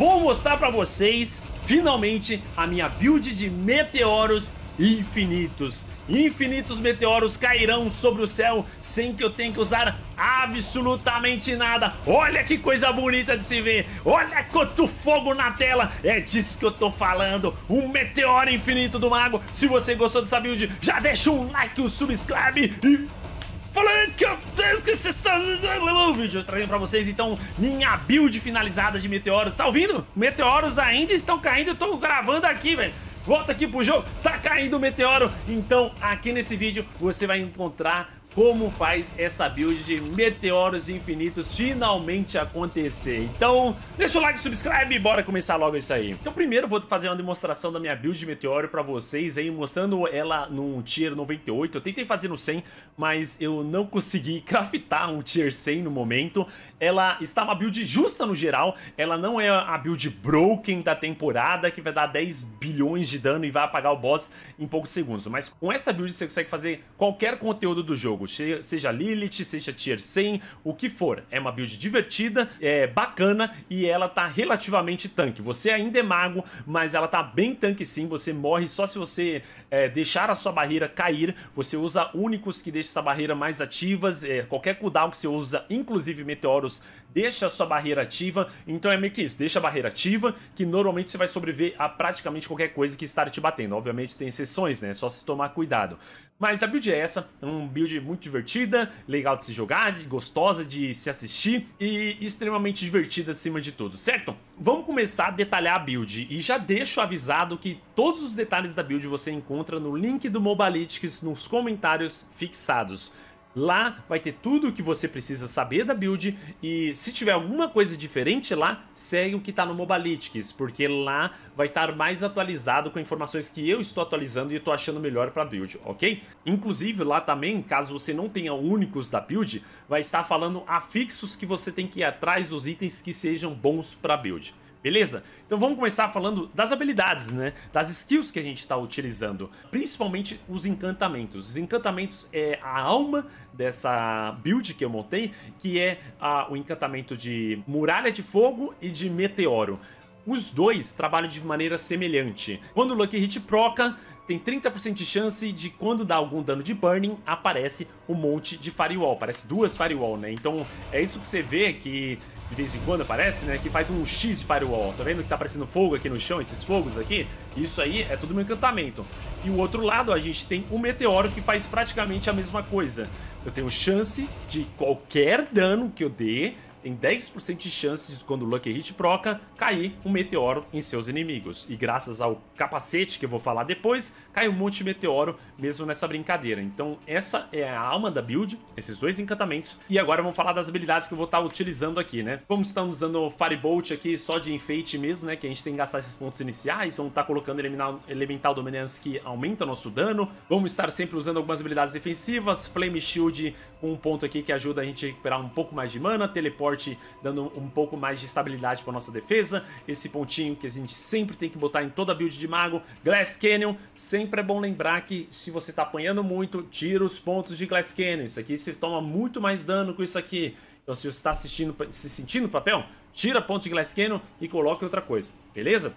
vou mostrar pra vocês, finalmente, a minha build de meteoros infinitos. Infinitos meteoros cairão sobre o céu sem que eu tenha que usar absolutamente nada. Olha que coisa bonita de se ver. Olha quanto fogo na tela. É disso que eu tô falando. Um meteoro infinito do mago. Se você gostou dessa build, já deixa um like, um subscribe e falando que eu esqueci vídeo trazendo pra vocês então minha build finalizada de meteoros. Tá ouvindo? Meteoros ainda estão caindo, eu tô gravando aqui, velho. Volta aqui pro jogo, tá caindo o meteoro. Então aqui nesse vídeo você vai encontrar como faz essa build de meteoros infinitos finalmente acontecer. Então, deixa o like, subscribe e bora começar logo isso aí. Então, primeiro vou fazer uma demonstração da minha build de meteoro pra vocês aí, mostrando ela num tier 98. Eu tentei fazer no 100, mas eu não consegui craftar um tier 100 no momento. Ela está uma build justa no geral, ela não é a build broken da temporada, que vai dar 10 bilhões de dano e vai apagar o boss em poucos segundos. Mas com essa build você consegue fazer qualquer conteúdo do jogo jogo, seja Lilith, seja Tier 100, o que for. É uma build divertida, é bacana e ela tá relativamente tanque. Você ainda é mago, mas ela tá bem tanque sim, você morre só se você é, deixar a sua barreira cair, você usa únicos que deixam essa barreira mais ativas, é, qualquer cooldown que você usa, inclusive meteoros, deixa a sua barreira ativa, então é meio que isso, deixa a barreira ativa, que normalmente você vai sobreviver a praticamente qualquer coisa que estar te batendo. Obviamente tem exceções, né? É só se tomar cuidado. Mas a build é essa, é um build muito divertida, legal de se jogar, gostosa de se assistir e extremamente divertida acima de tudo, certo? Vamos começar a detalhar a build e já deixo avisado que todos os detalhes da build você encontra no link do Mobalytics nos comentários fixados. Lá vai ter tudo o que você precisa saber da build e se tiver alguma coisa diferente lá, segue o que está no Mobalytics, porque lá vai estar mais atualizado com informações que eu estou atualizando e estou achando melhor para build, ok? Inclusive lá também, caso você não tenha únicos da build, vai estar falando afixos que você tem que ir atrás dos itens que sejam bons para build. Beleza? Então vamos começar falando das habilidades, né? Das skills que a gente está utilizando. Principalmente os encantamentos. Os encantamentos é a alma dessa build que eu montei, que é a, o encantamento de muralha de fogo e de meteoro. Os dois trabalham de maneira semelhante. Quando o Lucky Hit proca, tem 30% de chance de quando dá algum dano de Burning, aparece um monte de Firewall. Parece duas Firewall, né? Então é isso que você vê que de vez em quando aparece, né? Que faz um X de firewall. Tá vendo que tá aparecendo fogo aqui no chão, esses fogos aqui? Isso aí é tudo um encantamento. E o outro lado, a gente tem o meteoro que faz praticamente a mesma coisa. Eu tenho chance de qualquer dano que eu dê tem 10% de chances de quando o Lucky Hit proca, cair um meteoro em seus inimigos. E graças ao capacete, que eu vou falar depois, cai um monte de meteoro mesmo nessa brincadeira. Então essa é a alma da build, esses dois encantamentos. E agora vamos falar das habilidades que eu vou estar utilizando aqui, né? Como estamos usando o Firebolt aqui só de enfeite mesmo, né? Que a gente tem que gastar esses pontos iniciais, vamos estar colocando Elemental Dominance que aumenta nosso dano. Vamos estar sempre usando algumas habilidades defensivas, Flame Shield com um ponto aqui que ajuda a gente a recuperar um pouco mais de mana, Teleport dando um pouco mais de estabilidade para nossa defesa. Esse pontinho que a gente sempre tem que botar em toda build de mago. Glass Canyon, sempre é bom lembrar que se você está apanhando muito, tira os pontos de Glass Canyon. Isso aqui você toma muito mais dano com isso aqui. Então se você está assistindo, se sentindo papel, tira ponto de Glass Canyon e coloque outra coisa, beleza?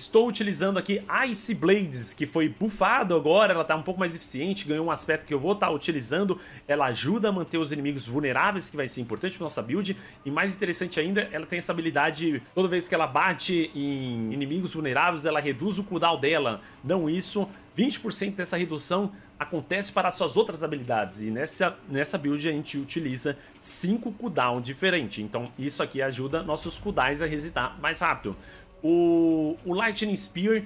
Estou utilizando aqui Ice Blades, que foi buffado agora, ela está um pouco mais eficiente, ganhou um aspecto que eu vou estar tá utilizando. Ela ajuda a manter os inimigos vulneráveis, que vai ser importante para nossa build. E mais interessante ainda, ela tem essa habilidade, toda vez que ela bate em inimigos vulneráveis, ela reduz o cooldown dela. Não isso, 20% dessa redução acontece para suas outras habilidades. E nessa, nessa build a gente utiliza 5 cooldown diferentes. Então isso aqui ajuda nossos cooldowns a resetar mais rápido. O, o Lightning Spear,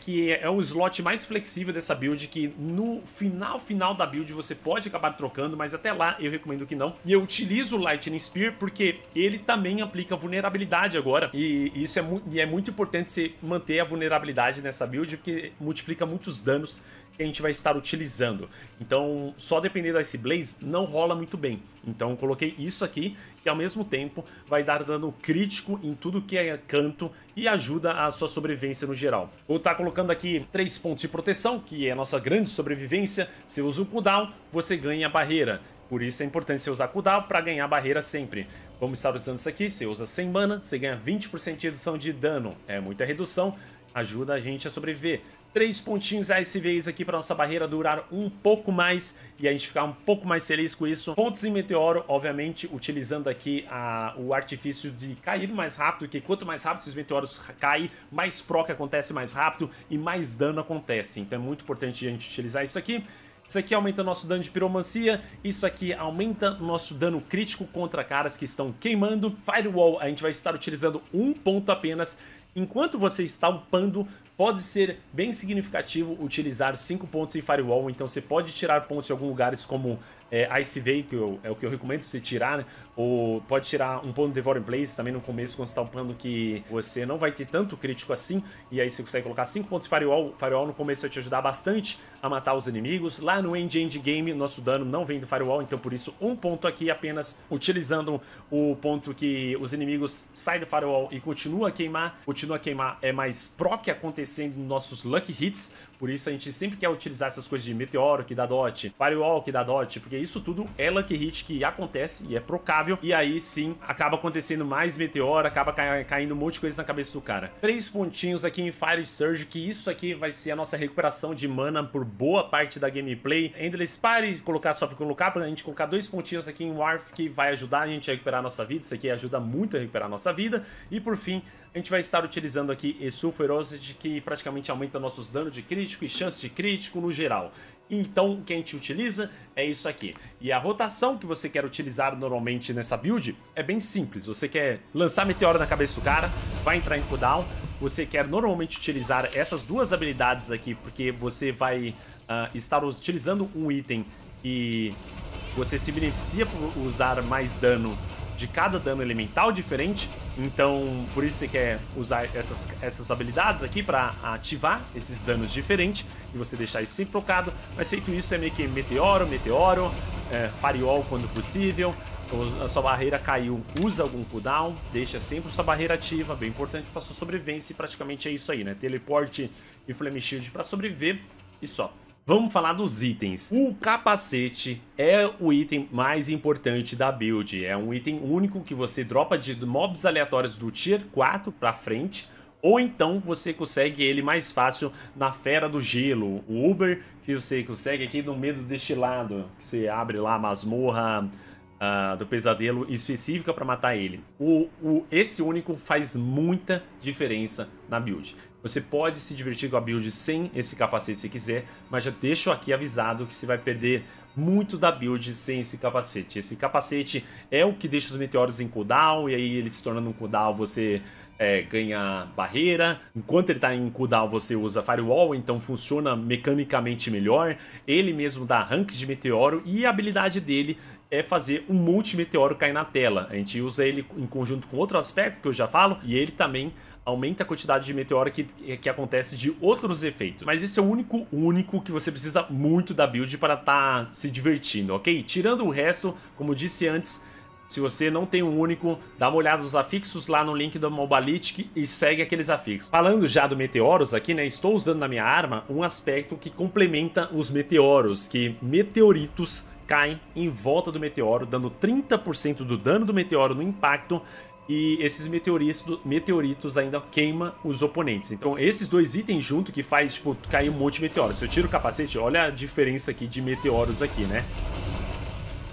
que é o slot mais flexível dessa build, que no final final da build você pode acabar trocando, mas até lá eu recomendo que não. E eu utilizo o Lightning Spear porque ele também aplica vulnerabilidade agora, e isso é, mu e é muito importante você manter a vulnerabilidade nessa build, porque multiplica muitos danos que a gente vai estar utilizando. Então, só depender da Ice Blaze não rola muito bem. Então, coloquei isso aqui, que ao mesmo tempo vai dar dano crítico em tudo que é canto e ajuda a sua sobrevivência no geral. Vou estar colocando aqui três pontos de proteção, que é a nossa grande sobrevivência. Se usa o cooldown, você ganha a barreira. Por isso é importante você usar cooldown para ganhar barreira sempre. Vamos estar usando isso aqui, você usa 100 mana, você ganha 20% de redução de dano. É muita redução, ajuda a gente a sobreviver. Três pontinhos ASVs aqui para nossa barreira durar um pouco mais e a gente ficar um pouco mais feliz com isso. Pontos em Meteoro, obviamente, utilizando aqui a, o artifício de cair mais rápido, que quanto mais rápido os meteoros caem, mais proc acontece mais rápido e mais dano acontece. Então é muito importante a gente utilizar isso aqui. Isso aqui aumenta nosso dano de piromancia, isso aqui aumenta nosso dano crítico contra caras que estão queimando. Firewall, a gente vai estar utilizando um ponto apenas. Enquanto você está upando, pode ser bem significativo utilizar 5 pontos em Firewall, então você pode tirar pontos de alguns lugares como é, Ice eu, é o que eu recomendo você tirar, né? ou pode tirar um ponto de Devouring Place também no começo, quando você está upando que você não vai ter tanto crítico assim, e aí você consegue colocar 5 pontos de Firewall, Firewall no começo vai te ajudar bastante a matar os inimigos, lá no End Game nosso dano não vem do Firewall, então por isso um ponto aqui apenas utilizando o ponto que os inimigos saem do Firewall e continua a queimar, continua a queimar é mais proc acontecendo nos nossos Lucky Hits, por isso a gente sempre quer utilizar essas coisas de Meteoro que dá dot, Firewall que dá dot, porque isso tudo é Lucky Hit que acontece e é procável e aí sim acaba acontecendo mais meteoro, acaba caindo um monte de coisa na cabeça do cara. Três pontinhos aqui em Fire Surge, que isso aqui vai ser a nossa recuperação de mana por boa parte da gameplay. Endless Pare, colocar só pra colocar, pra gente colocar dois pontinhos aqui em Warf, que vai ajudar a gente a recuperar a nossa vida, isso aqui ajuda muito a recuperar a nossa vida. E por fim, a gente vai estar utilizando aqui Exul Ferocity, que praticamente aumenta nossos danos de crítico e chances de crítico no geral. Então, o que a gente utiliza é isso aqui. E a rotação que você quer utilizar normalmente nessa build é bem simples. Você quer lançar meteoro na cabeça do cara, vai entrar em cooldown. Você quer normalmente utilizar essas duas habilidades aqui, porque você vai uh, estar utilizando um item e você se beneficia por usar mais dano de cada dano elemental diferente. Então, por isso você quer usar essas, essas habilidades aqui para ativar esses danos diferentes e você deixar isso sempre trocado. Mas feito isso, é meio que Meteoro, Meteoro, é, Fariol quando possível. A sua barreira caiu, usa algum cooldown, deixa sempre sua barreira ativa, bem importante para sua sobrevivência e praticamente é isso aí, né? Teleporte e Flame Shield para sobreviver e só. Vamos falar dos itens. O capacete é o item mais importante da build. É um item único que você dropa de mobs aleatórios do Tier 4 pra frente. Ou então você consegue ele mais fácil na Fera do Gelo. O Uber que você consegue aqui no Medo Destilado. Que você abre lá a masmorra uh, do pesadelo específica para matar ele. O, o, esse único faz muita diferença na build. Você pode se divertir com a build sem esse capacete se quiser, mas já deixo aqui avisado que você vai perder muito da build sem esse capacete. Esse capacete é o que deixa os meteoros em cooldown, e aí ele se tornando um cooldown você é, ganha barreira. Enquanto ele está em cooldown você usa Firewall, então funciona mecanicamente melhor. Ele mesmo dá ranks de meteoro e a habilidade dele é fazer um multi-meteoro cair na tela. A gente usa ele em conjunto com outro aspecto que eu já falo, e ele também aumenta a quantidade de meteoro que, que acontece de outros efeitos. Mas esse é o único, único que você precisa muito da build para estar tá se divertindo, ok? Tirando o resto, como disse antes, se você não tem um único, dá uma olhada nos afixos lá no link do Mobalytic e segue aqueles afixos. Falando já do Meteoros aqui, né, estou usando na minha arma um aspecto que complementa os Meteoros, que meteoritos caem em volta do meteoro, dando 30% do dano do meteoro no impacto e esses meteoritos, meteoritos ainda queima os oponentes. Então esses dois itens junto que faz tipo cair um monte de meteoros. Se eu tiro o capacete, olha a diferença aqui de meteoros aqui, né?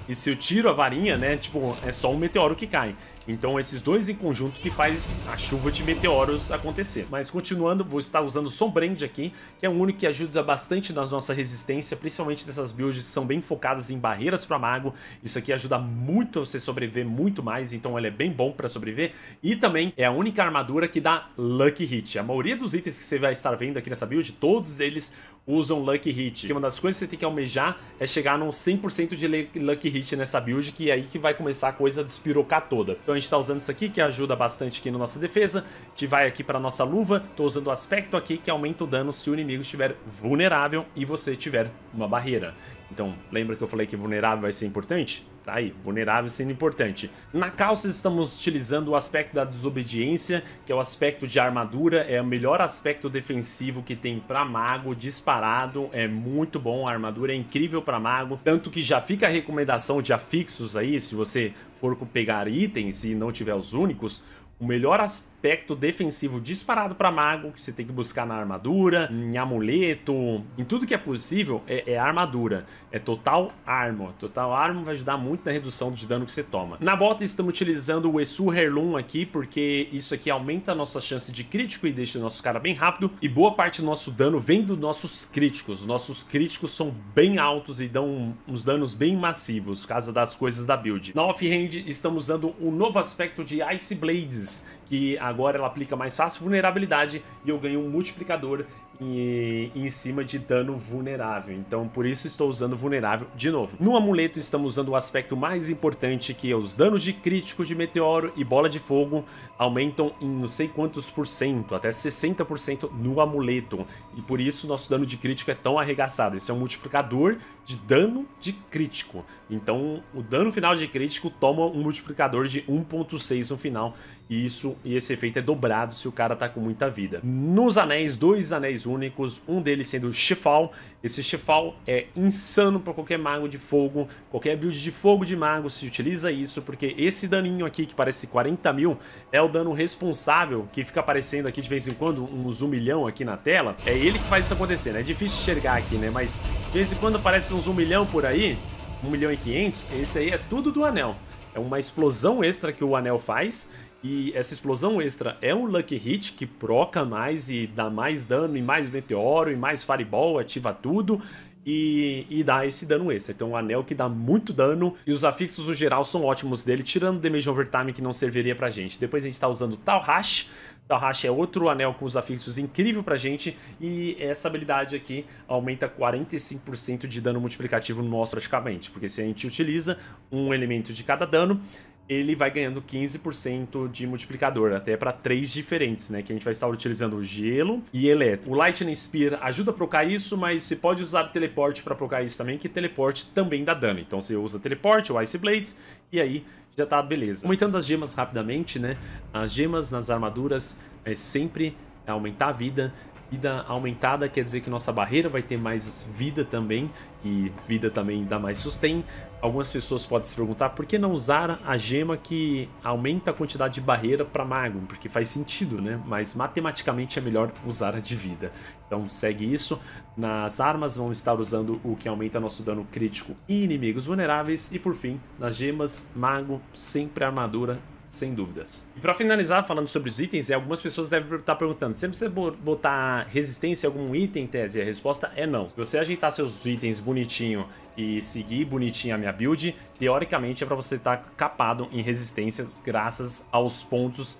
E se eu tiro a varinha, né, tipo, é só um meteoro que cai. Então esses dois em conjunto que faz a chuva de meteoros acontecer. Mas continuando, vou estar usando Sombrand aqui, que é o único que ajuda bastante na nossa resistência, principalmente dessas builds que são bem focadas em barreiras para mago. Isso aqui ajuda muito a você sobreviver muito mais, então ele é bem bom para sobreviver. E também é a única armadura que dá Lucky Hit. A maioria dos itens que você vai estar vendo aqui nessa build, todos eles usam Lucky Hit. uma das coisas que você tem que almejar é chegar num 100% de Lucky Hit nessa build, que é aí que vai começar a coisa a despirocar toda. Então a gente está usando isso aqui, que ajuda bastante aqui na nossa defesa. A gente vai aqui para nossa luva, estou usando o aspecto aqui, que aumenta o dano se o inimigo estiver vulnerável e você tiver uma barreira. Então, lembra que eu falei que vulnerável vai ser importante? Tá aí, vulnerável sendo importante. Na calça estamos utilizando o aspecto da desobediência, que é o aspecto de armadura, é o melhor aspecto defensivo que tem para mago, disparado, é muito bom, a armadura é incrível para mago, tanto que já fica a recomendação de afixos aí, se você for pegar itens e não tiver os únicos, o melhor aspecto defensivo disparado para mago, que você tem que buscar na armadura, em amuleto, em tudo que é possível, é, é armadura. É total armor. Total armor vai ajudar muito na redução de dano que você toma. Na bota estamos utilizando o Esu Herlun aqui, porque isso aqui aumenta a nossa chance de crítico e deixa o nosso cara bem rápido. E boa parte do nosso dano vem dos nossos críticos. Os nossos críticos são bem altos e dão uns danos bem massivos, por causa das coisas da build. Na offhand estamos usando um novo aspecto de Ice Blades, que agora ela aplica mais fácil vulnerabilidade e eu ganho um multiplicador em, em cima de dano vulnerável. Então, por isso estou usando vulnerável de novo. No amuleto, estamos usando o aspecto mais importante, que é os danos de crítico de meteoro e bola de fogo aumentam em não sei quantos por cento, até 60% no amuleto. E por isso nosso dano de crítico é tão arregaçado. Esse é um multiplicador de dano de crítico. Então, o dano final de crítico toma um multiplicador de 1.6 no final. E isso e esse efeito é dobrado se o cara tá com muita vida. Nos anéis, dois anéis únicos, um deles sendo o Shifal. Esse Shifal é insano para qualquer mago de fogo, qualquer build de fogo de mago se utiliza isso, porque esse daninho aqui, que parece 40 mil, é o dano responsável, que fica aparecendo aqui de vez em quando, uns 1 milhão aqui na tela. É ele que faz isso acontecer, né? É difícil enxergar aqui, né? Mas de vez em quando aparece uns 1 milhão por aí, 1 milhão e 500, esse aí é tudo do anel. É uma explosão extra que o anel faz e essa explosão extra é um Lucky Hit que proca mais e dá mais dano e mais meteoro e mais Fireball, ativa tudo. E, e, dá esse dano extra. Então, um anel que dá muito dano e os afixos no geral são ótimos dele, tirando o Damage Overtime que não serviria pra gente. Depois a gente tá usando Talhash. Talhash é outro anel com os afixos incrível pra gente e essa habilidade aqui aumenta 45% de dano multiplicativo no nosso praticamente, porque se a gente utiliza um elemento de cada dano, ele vai ganhando 15% de multiplicador, até para três diferentes, né? Que a gente vai estar utilizando gelo e elétrico. O Lightning Spear ajuda a procar isso, mas você pode usar teleporte para procar isso também, que teleporte também dá dano. Então você usa teleporte, o Ice Blades, e aí já tá beleza. Comentando as gemas rapidamente, né? As gemas nas armaduras é sempre aumentar a vida, Vida aumentada quer dizer que nossa barreira vai ter mais vida também, e vida também dá mais sustain. Algumas pessoas podem se perguntar por que não usar a gema que aumenta a quantidade de barreira para mago, porque faz sentido, né? Mas matematicamente é melhor usar a de vida. Então segue isso. Nas armas vamos estar usando o que aumenta nosso dano crítico e inimigos vulneráveis. E por fim, nas gemas, mago, sempre armadura sem dúvidas. E para finalizar, falando sobre os itens, é, algumas pessoas devem estar perguntando, sempre você botar resistência em algum item, Tese? A resposta é não. Se você ajeitar seus itens bonitinho e seguir bonitinho a minha build, teoricamente é para você estar capado em resistências graças aos pontos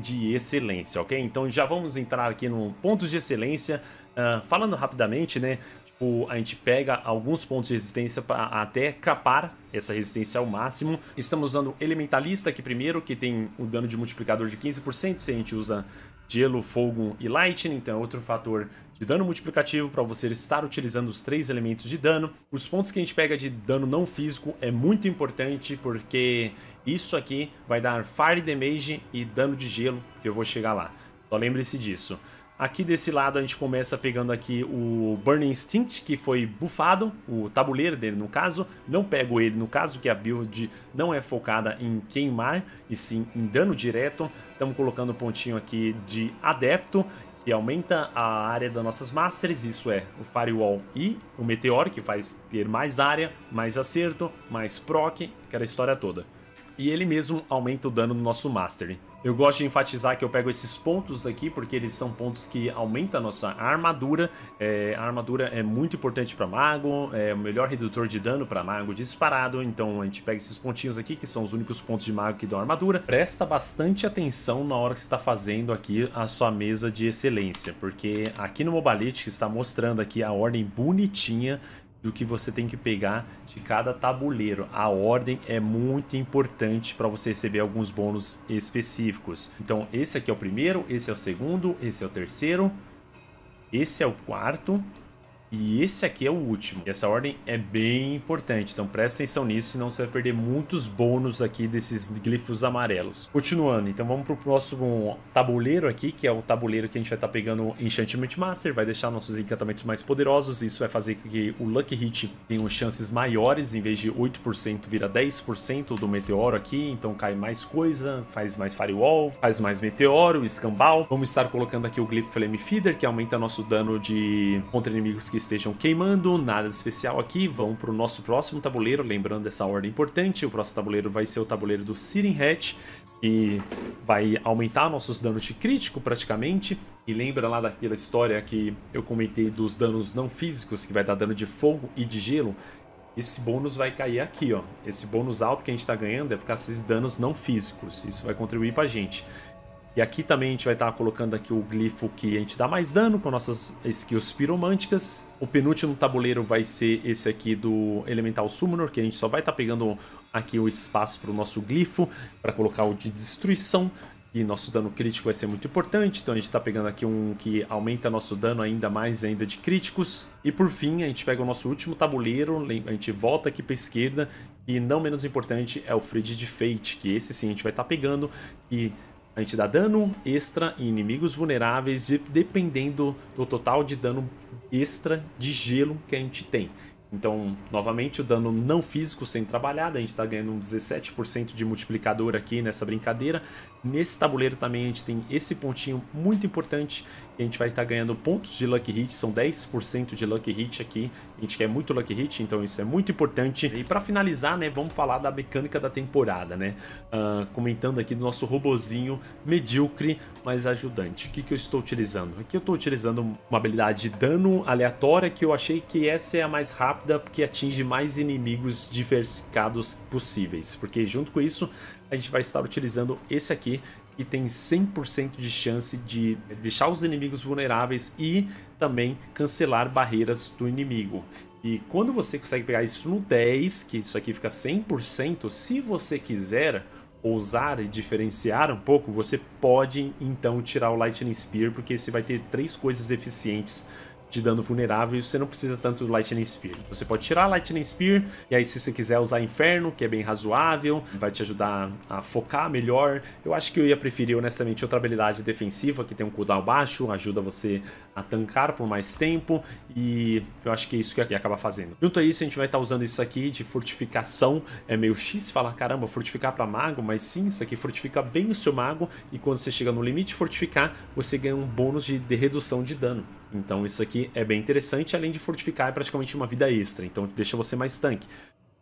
de excelência, ok? Então já vamos entrar aqui no pontos de excelência, uh, falando rapidamente, né? Tipo, a gente pega alguns pontos de resistência para até capar essa resistência ao máximo. Estamos usando Elementalista aqui primeiro, que tem o dano de multiplicador de 15%, se a gente usa Gelo, Fogo e Lightning, então é outro fator de dano multiplicativo para você estar utilizando os três elementos de dano. Os pontos que a gente pega de dano não físico é muito importante, porque isso aqui vai dar Fire Damage e dano de gelo, que eu vou chegar lá. Só lembre-se disso. Aqui desse lado a gente começa pegando aqui o Burning Instinct, que foi bufado, o tabuleiro dele no caso. Não pego ele no caso, que a build não é focada em queimar, e sim em dano direto. Estamos colocando um pontinho aqui de Adepto, que aumenta a área das nossas Masters, isso é o Firewall e o Meteor, que faz ter mais área, mais acerto, mais proc, aquela história toda. E ele mesmo aumenta o dano no nosso Mastery. Eu gosto de enfatizar que eu pego esses pontos aqui porque eles são pontos que aumentam a nossa armadura. É, a armadura é muito importante para mago, é o melhor redutor de dano para mago disparado. Então a gente pega esses pontinhos aqui que são os únicos pontos de mago que dão armadura. Presta bastante atenção na hora que está fazendo aqui a sua mesa de excelência, porque aqui no Mobalite está mostrando aqui a ordem bonitinha do que você tem que pegar de cada tabuleiro. A ordem é muito importante para você receber alguns bônus específicos. Então, esse aqui é o primeiro, esse é o segundo, esse é o terceiro, esse é o quarto, e esse aqui é o último. E essa ordem é bem importante, então presta atenção nisso, senão você vai perder muitos bônus aqui desses glifos amarelos. Continuando, então vamos pro próximo tabuleiro aqui, que é o tabuleiro que a gente vai estar tá pegando Enchantment Master, vai deixar nossos encantamentos mais poderosos, isso vai fazer com que o Lucky Hit tenha chances maiores, em vez de 8% vira 10% do meteoro aqui, então cai mais coisa, faz mais Firewall, faz mais meteoro, escambau. Vamos estar colocando aqui o Glyph Flame Feeder, que aumenta nosso dano de contra inimigos que estejam queimando, nada especial aqui, vamos para o nosso próximo tabuleiro, lembrando essa ordem importante, o próximo tabuleiro vai ser o tabuleiro do Searing Hatch, que vai aumentar nossos danos de crítico praticamente, e lembra lá daquela história que eu comentei dos danos não físicos, que vai dar dano de fogo e de gelo, esse bônus vai cair aqui, ó. Esse bônus alto que a gente está ganhando é por causa desses danos não físicos, isso vai contribuir para a gente. E aqui também a gente vai estar tá colocando aqui o glifo que a gente dá mais dano com nossas skills piromânticas. O penúltimo tabuleiro vai ser esse aqui do Elemental Summoner, que a gente só vai estar tá pegando aqui o espaço para o nosso glifo, para colocar o de destruição. E nosso dano crítico vai ser muito importante, então a gente está pegando aqui um que aumenta nosso dano ainda mais ainda de críticos. E por fim, a gente pega o nosso último tabuleiro, a gente volta aqui para a esquerda, e não menos importante é o Frigid Fate, que esse sim a gente vai estar tá pegando, e a gente dá dano extra em inimigos vulneráveis dependendo do total de dano extra de gelo que a gente tem. Então, novamente, o dano não físico sendo trabalhado, a gente está ganhando um 17% de multiplicador aqui nessa brincadeira. Nesse tabuleiro também a gente tem esse pontinho muito importante, a gente vai estar tá ganhando pontos de Lucky Hit, são 10% de Lucky Hit aqui, a gente quer muito Lucky Hit, então isso é muito importante. E para finalizar, né, vamos falar da mecânica da temporada, né, uh, comentando aqui do nosso robozinho medíocre, mas ajudante. O que, que eu estou utilizando? Aqui eu estou utilizando uma habilidade de dano aleatória que eu achei que essa é a mais rápida, porque atinge mais inimigos diversificados possíveis, porque junto com isso a gente vai estar utilizando esse aqui, que tem 100% de chance de deixar os inimigos vulneráveis e também cancelar barreiras do inimigo. E quando você consegue pegar isso no 10, que isso aqui fica 100%, se você quiser ousar e diferenciar um pouco, você pode então tirar o Lightning Spear, porque você vai ter três coisas eficientes de dano vulnerável e você não precisa tanto do Lightning Spear. Você pode tirar Lightning Spear e aí se você quiser usar Inferno, que é bem razoável, vai te ajudar a focar melhor. Eu acho que eu ia preferir honestamente outra habilidade defensiva que tem um cooldown baixo, ajuda você a tancar por mais tempo e eu acho que é isso que aqui acaba fazendo. Junto a isso a gente vai estar usando isso aqui de fortificação, é meio X falar caramba, fortificar para mago, mas sim, isso aqui fortifica bem o seu mago e quando você chega no limite de fortificar, você ganha um bônus de, de redução de dano. Então isso aqui é bem interessante, além de fortificar é praticamente uma vida extra, então deixa você mais tanque.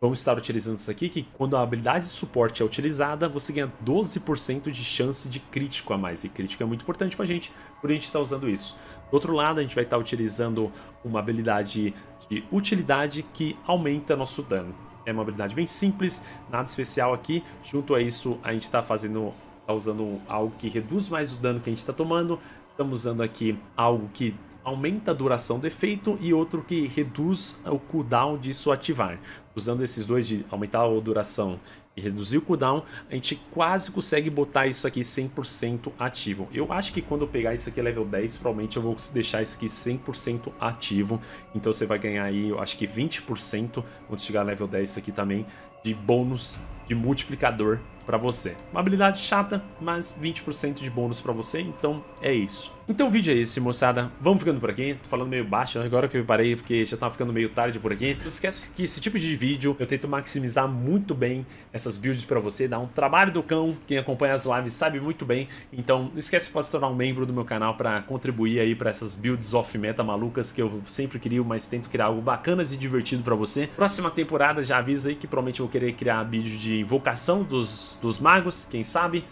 Vamos estar utilizando isso aqui, que quando a habilidade de suporte é utilizada, você ganha 12% de chance de crítico a mais. E crítico é muito importante pra gente, por a gente estar usando isso. Do outro lado, a gente vai estar utilizando uma habilidade de utilidade que aumenta nosso dano. É uma habilidade bem simples, nada especial aqui. Junto a isso, a gente está fazendo, tá usando algo que reduz mais o dano que a gente está tomando. Estamos usando aqui algo que aumenta a duração do efeito e outro que reduz o cooldown disso ativar. Usando esses dois de aumentar a duração e reduzir o cooldown, a gente quase consegue botar isso aqui 100% ativo. Eu acho que quando eu pegar isso aqui level 10, provavelmente eu vou deixar isso aqui 100% ativo. Então você vai ganhar aí, eu acho que 20% quando chegar level 10 isso aqui também, de bônus de multiplicador para você. Uma habilidade chata, mas 20% de bônus para você, então é isso. Então o vídeo é esse, moçada. Vamos ficando por aqui. Tô falando meio baixo agora que eu parei, porque já tava ficando meio tarde por aqui. Não esquece que esse tipo de vídeo eu tento maximizar muito bem essas builds para você, dar um trabalho do cão. Quem acompanha as lives sabe muito bem. Então não esquece que pode se tornar um membro do meu canal para contribuir aí para essas builds off-meta malucas que eu sempre queria, mas tento criar algo bacanas e divertido para você. Próxima temporada já aviso aí que provavelmente eu vou querer criar vídeo de invocação dos, dos magos, quem sabe.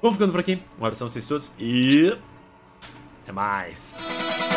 Vamos ficando por aqui. Um abração a vocês todos e... Até mais.